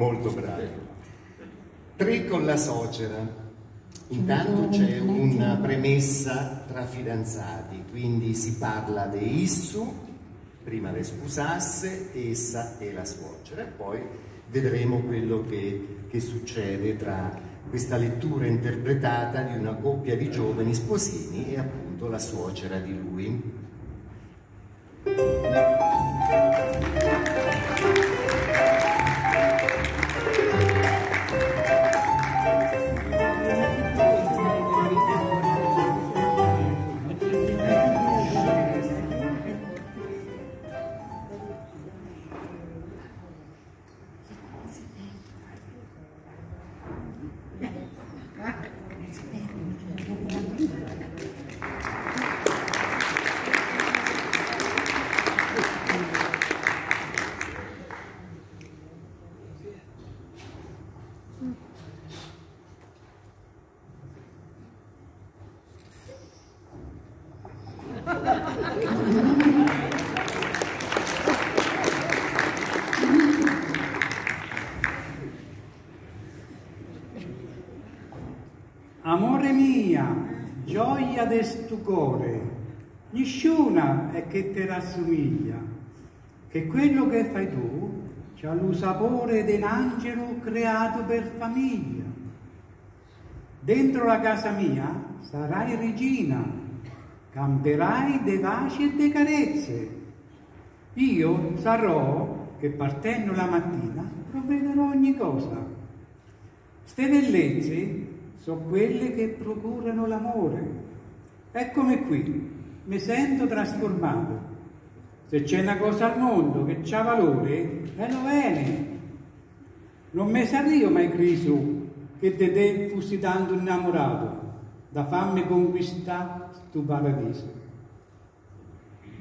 Molto bravo. Tre con la suocera. Intanto c'è una premessa tra fidanzati, quindi si parla di Issu, prima di sposasse, essa e la suocera, e poi vedremo quello che, che succede tra questa lettura interpretata di una coppia di giovani sposini e appunto la suocera di lui. Amore mia, gioia del stu cuore, nessuna è che te rassomiglia, che quello che fai tu c'ha lo sapore di un angelo creato per famiglia. Dentro la casa mia sarai regina, camperai de baci e de carezze. Io sarò che partendo la mattina provvederò ogni cosa. Ste bellezze sono quelle che procurano l'amore. Eccomi qui, mi sento trasformato. Se c'è una cosa al mondo che ha valore, è lo bene. Non mi sarei mai creduto che te te fossi tanto innamorato da farmi conquistare sto paradiso.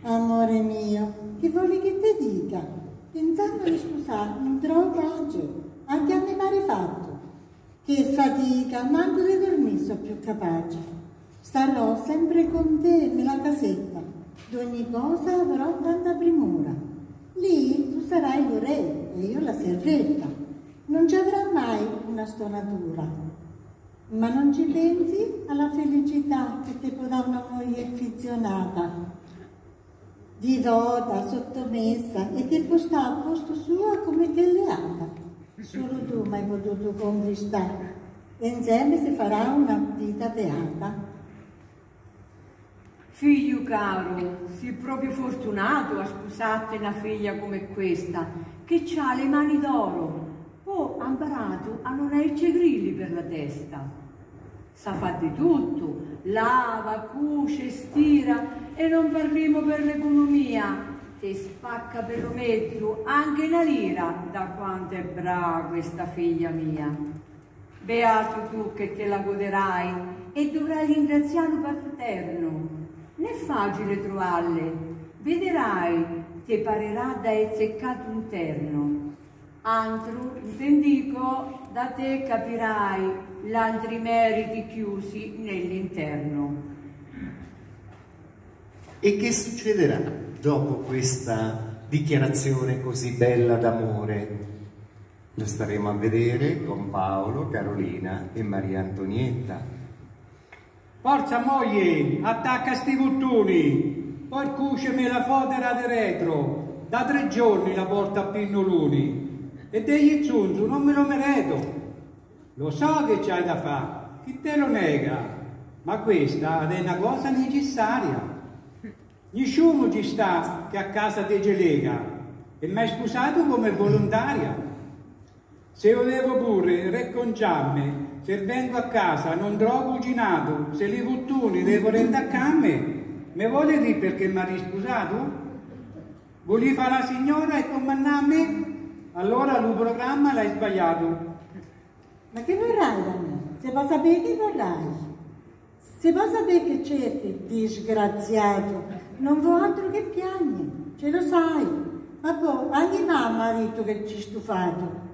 Amore mio, che vuoi che ti dica? Pensando di sposare non trovo pace, anche a me pare fatto. Che fatica, manco di dormire sono più capace. Starò sempre con te nella casetta, d'ogni cosa avrò tanta primura. Lì tu sarai il re e io la servetta. Non ci avrà mai una stonatura. Ma non ci pensi alla felicità che ti può dare una moglie affezionata, divota, sottomessa e che può stare a posto suo come che leata. Solo tu mi hai potuto conquistare e insieme si farà una vita beata. Figlio caro, sei proprio fortunato a sposarti una figlia come questa, che ha le mani d'oro. Oh, ha imparato a non averci grilli per la testa. Sa fa di tutto, lava, cuce, stira e non parliamo per l'economia. Te spacca per lo mezzo anche una lira da quanto è brava questa figlia mia. Beato tu che te la goderai e dovrai ringraziarlo paterno. Non è facile trovarle, vedrai, ti parerà da ezzeccato interno. Altro, te dico, da te capirai l'altri meriti chiusi nell'interno. E che succederà dopo questa dichiarazione così bella d'amore? Lo staremo a vedere con Paolo, Carolina e Maria Antonietta. Forza moglie, attacca sti cuttuni, poi cucemi la fodera di retro, da tre giorni la porta a pinnoloni, e degli zunzu non me lo merito. Lo so che c'hai da fare, chi te lo nega, ma questa è una cosa necessaria. Nessuno ci sta che a casa te gelega, e mi hai sposato come volontaria. Se volevo pure reconciarmi se vengo a casa non trovo cucinato, se li cuttuni devo rendaccarmi, me vuole dire perché mi ha risposato? Volevi fare la signora e comandarmi? Allora il programma l'hai sbagliato. Ma che vorrai da me? Se vuoi sapere che vorrai? Se vuoi sapere che cerchi, disgraziato, non vuoi altro che piagni, ce lo sai. Ma poi anche mamma ha detto che ci stufato.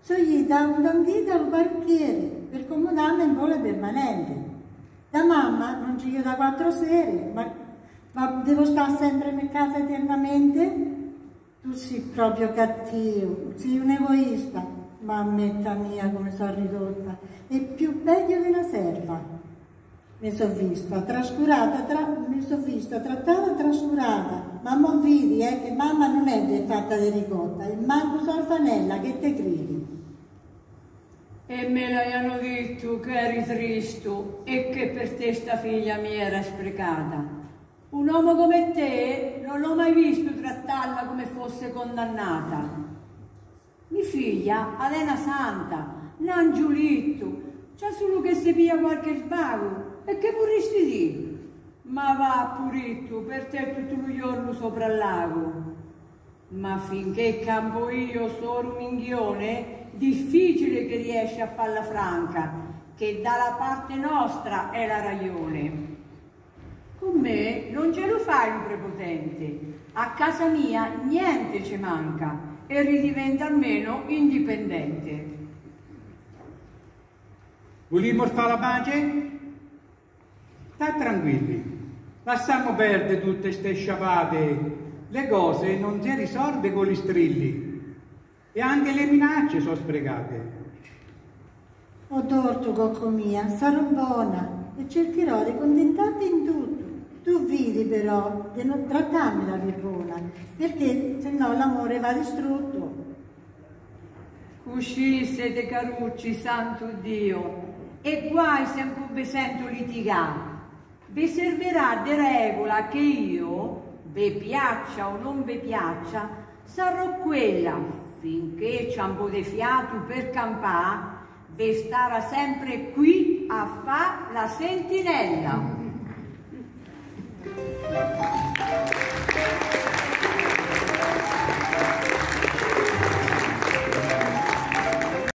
So gli da un dondito al parrucchiere per comodarmi in volo permanente. Da mamma non ci io da quattro sere, ma, ma devo stare sempre in casa eternamente? Tu sei proprio cattivo, sei un egoista. mammetta mia come sono ridotta, è più peggio di una serva. Mi sono vista trascurata, tra, mi sono vista trattata trascurata, ma mo vedi eh, che mamma non è fatta di ricotta, e manco sorfanella, che te credi? E me l'hanno detto che eri triste e che per te sta figlia mia era sprecata. Un uomo come te non l'ho mai visto trattarla come fosse condannata. Mi figlia, Alena Santa, l'angiolitto, c'è solo che si pia qualche sbago e che vorresti dire? Ma va, puritto, per te tutto lo giorno sopra il lago. Ma finché campo io sono un minghione, difficile che riesci a farla franca, che dalla parte nostra è la ragione. Con me non ce lo fai un prepotente. A casa mia niente ci manca e ridiventa almeno indipendente. Vogliamo fare la pace? Sta tranquilli, lasciamo perdere tutte queste sciapate. Le cose non si risolve con gli strilli e anche le minacce sono sprecate. Ho torto, cocco mia, sarò buona e cercherò di contentarti in tutto. Tu vedi però di non trattarmi la buona, perché se no l'amore va distrutto. Cusci siete carucci, santo Dio, e guai se un po' vi sento litigare. Vi servirà di regola che io, vi piaccia o non vi piaccia, sarò quella, finché c'è un po' di fiato per campà, vi starà sempre qui a fa la sentinella.